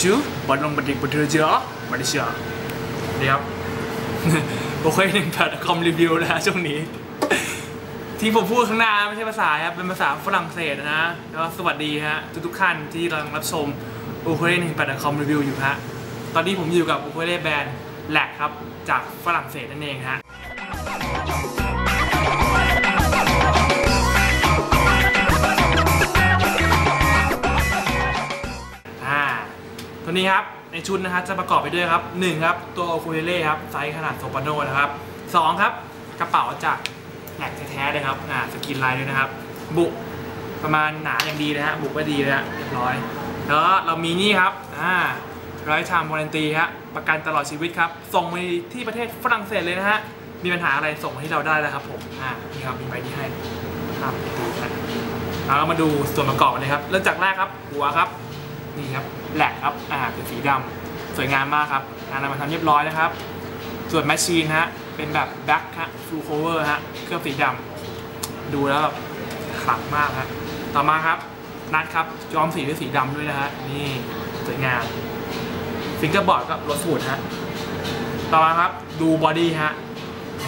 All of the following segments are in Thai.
ชูบัดลงบัดดิกบัดเดือเจอบัดดิเชียเดี๋ยวครับโอเคหนึ่งแพทคอมรีวิวนะช่วงนี้ ที่ผมพูดข้างหน้าไม่ใช่ภาษาครับเป็นภาษาฝรั่งเศสนะแล้วสวัสดีฮะทุกทุกๆท่านที่กำลังรับชมโอเคหนึ่งแพทคอมรีวิวอยู่ฮะตอนนี้ผมอยู่กับโอเคแบรนด์แลกครับจากฝรั่งเศสนั่นเองฮะ นี้ครับในชุดนะฮะจะประกอบไปด้วยครับ1ครับตัวอูคูเลเล่ครับไซส์ขนาด soprano นะครับ2ครับกระเป๋าจาก Lag แท้ๆเลยครับอ่าสกรีนลายด้วยนะครับ บุประมาณหนาอย่างดีนะฮะบุก็ดีนะฮะเรียบร้อย แล้วเรามีนี่ครับอ่า lifetime warranty ครับประกันตลอดชีวิตครับส่งไปที่ประเทศฝรั่งเศสเลยนะฮะมีปัญหาอะไรส่งมาที่เราได้แล้วครับผมอ่านี่ครับมีใบนี้ให้ครับดูนะแล้วเรามาดูส่วนประกอบเลยครับเริ่มจากแรกครับหัวครับ นี่ครับ Lag ครับอ่าเป็นสีดำสวยงามมากครับงานนำมาทำเรียบร้อยนะครับ ส่วน machine ฮะเป็นแบบ back ฮะ full cover ฮะเครื่องสีดำดูแล้วแบบขลังมากฮะต่อมาครับ nut ครับย้อมสีด้วยสีดำด้วยนะฮะนี่สวยงาม fingerboard ก็ rosewood ฮะต่อมาครับดู body ฮะ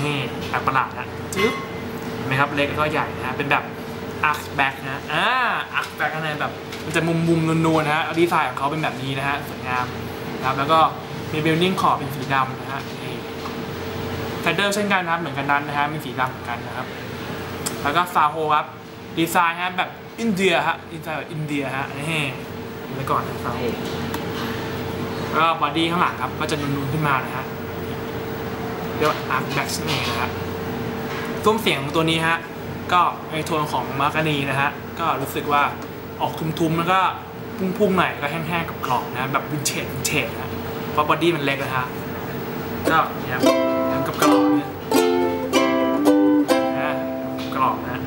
นี่แปลกประหลาดฮะจึ๊บเห็นไหมครับเล็กแล้วก็ใหญ่นะฮะเป็นแบบ arch back นะอ่า arch back ข้างในแบบมันจะมุมมุมนูนๆนะฮะดีไซน์ของเขาเป็นแบบนี้นะฮะสวยงามนะครับแล้วก็มี binding ขอบเป็นสีดำนะฮะนี่ไฟเดอร์เช่นกันครับเหมือนกันนั้นนะฮะเป็นสีดำเหมือนกันนะครับ แล้วก็ sound hole ครับดีไซน์ฮะแบบอินเดียฮะดีไซน์แบบอินเดียฮะนี่ไว้ก่อนนะซาโฮแล้วก็ body ข้างหลังครับก็จะนูนๆขึ้นมานะฮะเรียกว่า arch back นั่นเองนะฮะซุ้มเสียงของตัวนี้ฮะ ก็ในโทนของ mahogany นะฮะก็รู้สึกว่าออกทุ้มๆแล้วก็พุ่งๆหน่อยก็แห้งๆกับกรอบนะแบบ vintage vintage นะเพราะ body มันเล็กนะฮะก็เนี่ยครับกับกรอบเนี่ยนะกรอบนะ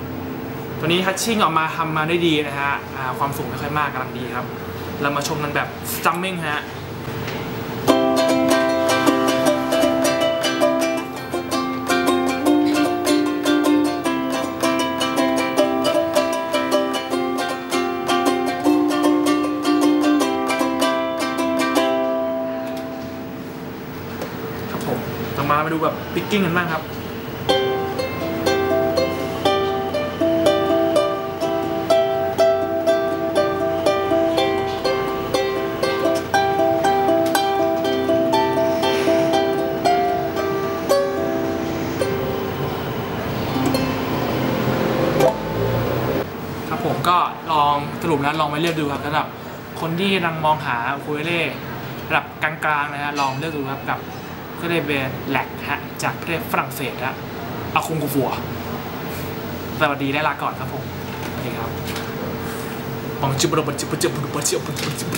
ตัวนี้ touching ออกมาทำมาได้ดีนะฮะความสูงไม่ค่อยมากกำลังดีครับ เรามาชมกันแบบ strumming ฮะ มต่อมามาดูแบบ picking กันบ้างครับครับผมก็ลองสรุปนะลองไปเลือกดูครับสำหรับคนที่กำลังมองหาคูเล่ระดับกลางๆนะฮะลองเลือกดูครับกับ ก็เลยเบนแหลกฮะจากประเทศฝรั่งเศสฮะอาคุงกูฟัวสวัสดีและลาก่อนครับผมสวัสดีครับปังจิบระบจิบจิบจิบจิบ